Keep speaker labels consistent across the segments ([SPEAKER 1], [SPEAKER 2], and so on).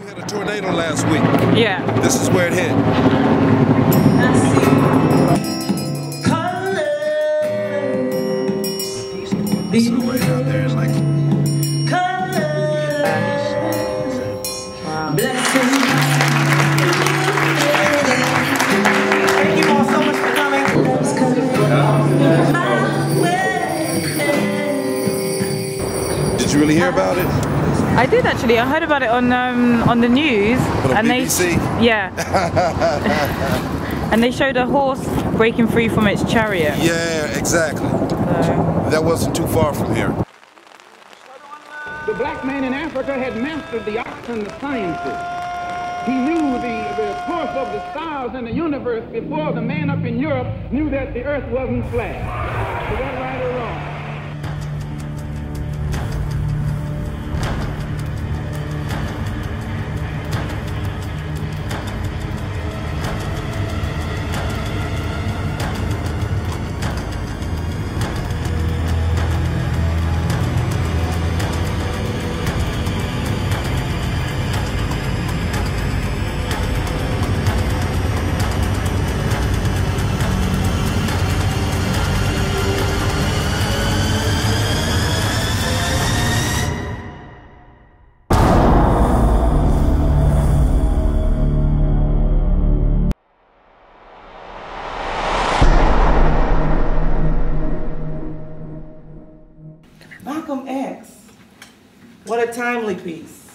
[SPEAKER 1] We had a tornado last week.
[SPEAKER 2] Yeah.
[SPEAKER 1] This is where it hit. Way out there, it's like
[SPEAKER 3] Thank you all so much for coming.
[SPEAKER 1] Did you really hear about it?
[SPEAKER 2] I did actually. I heard about it on um, on the news,
[SPEAKER 1] On
[SPEAKER 2] and
[SPEAKER 1] BBC?
[SPEAKER 2] they yeah, and they showed a horse breaking free from its chariot.
[SPEAKER 1] Yeah, exactly.
[SPEAKER 2] So,
[SPEAKER 1] That wasn't too far from here.
[SPEAKER 4] The black man in Africa had mastered the arts and the sciences. He knew the, the course of the stars and the universe before the man up in Europe knew that the earth wasn't flat. Is
[SPEAKER 3] Malcolm X. What a timely piece.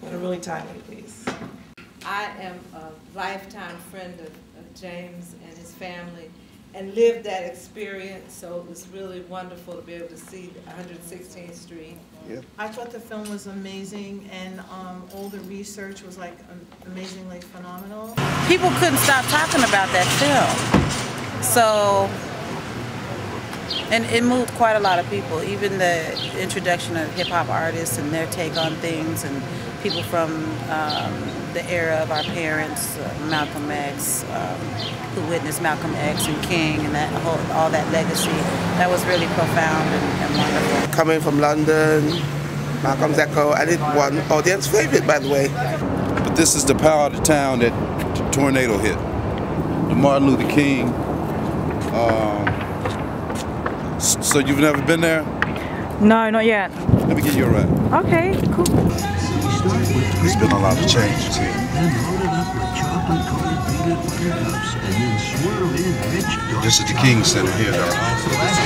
[SPEAKER 3] What a really timely piece.
[SPEAKER 5] I am a lifetime friend of, of James and his family and lived that experience, so it was really wonderful to be able to see 116th Street. Yeah.
[SPEAKER 6] I thought the film was amazing, and um, all the research was like amazingly phenomenal.
[SPEAKER 7] people couldn't stop talking about that film. So, and it moved quite a lot of people. Even the introduction of hip hop artists and their take on things, and people from um, the era of our parents, uh, Malcolm X, um, who witnessed Malcolm X and King, and that whole all that legacy. That was really profound and, and wonderful.
[SPEAKER 8] coming from London, Malcolm's Echo. I did one audience favorite, by the way.
[SPEAKER 1] But this is the power of the town that the tornado hit. The Martin Luther King. Um, s- so you've never been there?
[SPEAKER 2] no, not yet.
[SPEAKER 1] Let me give you a ride.
[SPEAKER 2] Okay, cool.
[SPEAKER 1] There's been a lot of changes here.
[SPEAKER 9] Then load it up with chocolate-coated peanut butter cups and then swirl in rich dark
[SPEAKER 1] This is the King Center here, though.